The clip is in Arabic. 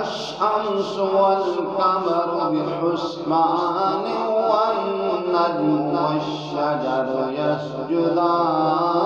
الشمس والقمر بحسبان والنجم والشجر يسجدان.